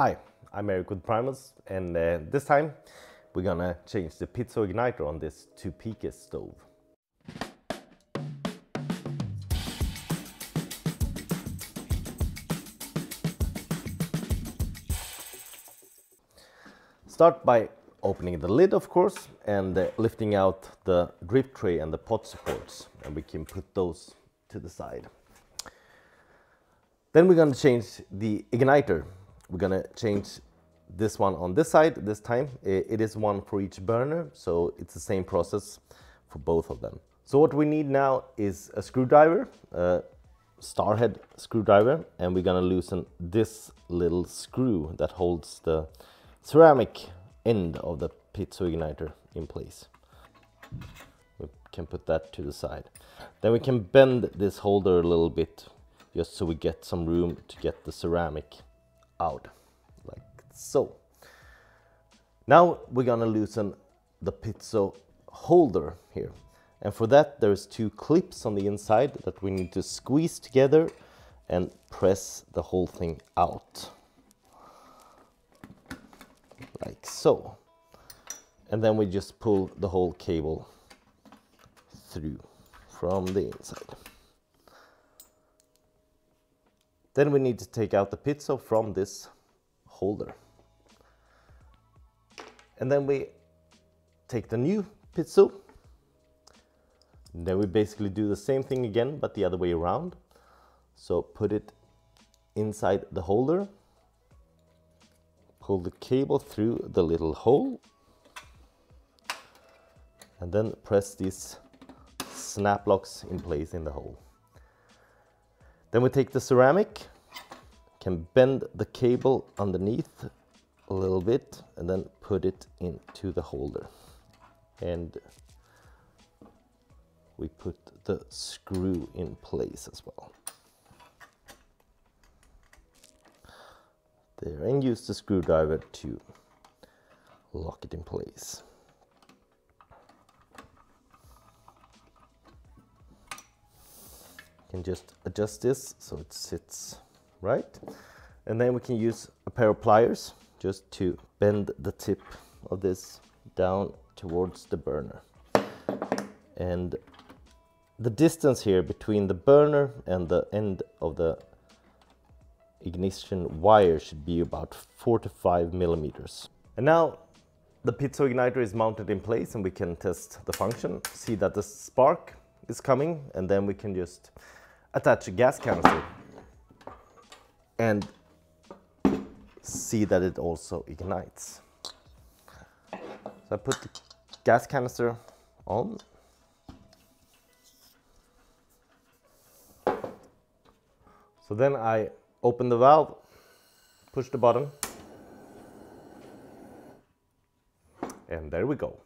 Hi, I'm Eric with Primus and uh, this time we're gonna change the piezo igniter on this Tupike stove. Start by opening the lid of course and uh, lifting out the drip tray and the pot supports and we can put those to the side. Then we're gonna change the igniter. We're gonna change this one on this side this time. It is one for each burner, so it's the same process for both of them. So what we need now is a screwdriver, a starhead screwdriver, and we're gonna loosen this little screw that holds the ceramic end of the piezo igniter in place. We can put that to the side. Then we can bend this holder a little bit just so we get some room to get the ceramic out like so. Now we're gonna loosen the piezo holder here. And for that there's two clips on the inside that we need to squeeze together and press the whole thing out. Like so. And then we just pull the whole cable through from the inside. Then we need to take out the piezo from this holder. And then we take the new piezo. Then we basically do the same thing again, but the other way around. So put it inside the holder. Pull the cable through the little hole. And then press these snap locks in place in the hole. Then we take the ceramic, can bend the cable underneath a little bit and then put it into the holder. And we put the screw in place as well. There, and use the screwdriver to lock it in place. Can just adjust this so it sits right. And then we can use a pair of pliers just to bend the tip of this down towards the burner. And the distance here between the burner and the end of the ignition wire should be about four to five millimeters. And now the piezo igniter is mounted in place and we can test the function, see that the spark is coming and then we can just attach a gas canister and see that it also ignites. So I put the gas canister on. So then I open the valve, push the button, and there we go.